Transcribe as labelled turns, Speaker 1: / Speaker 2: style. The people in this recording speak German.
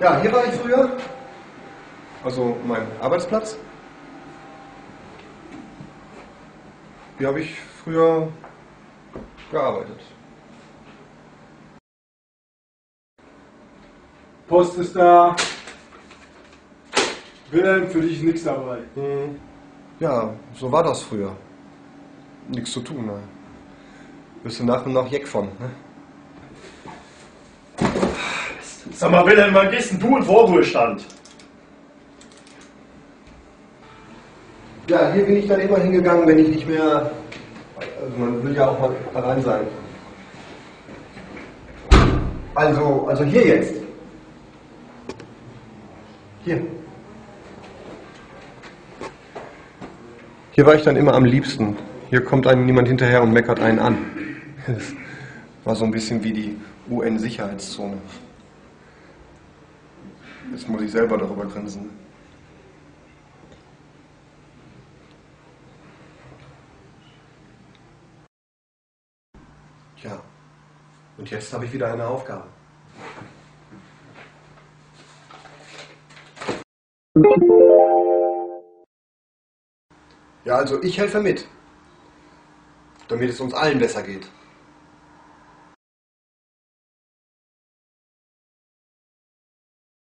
Speaker 1: Ja, hier war ich früher. Also mein Arbeitsplatz. Hier habe ich früher gearbeitet.
Speaker 2: Post ist da. Wilhelm, für dich ist nichts dabei.
Speaker 1: Hm. Ja, so war das früher. Nichts zu tun, ne? Bist du nach und nach Jeck von, ne?
Speaker 3: Sag mal, Wilhelm, wann gehst denn du in Vorruhestand?
Speaker 1: Ja, hier bin ich dann immer hingegangen, wenn ich nicht mehr. Also man will ja auch mal allein sein. Also, also hier jetzt. Hier. Hier war ich dann immer am liebsten. Hier kommt einem niemand hinterher und meckert einen an. Das war so ein bisschen wie die UN-Sicherheitszone. Jetzt muss ich selber darüber grinsen. Tja, und jetzt habe ich wieder eine Aufgabe. Ja, also ich helfe mit, damit es uns allen besser geht.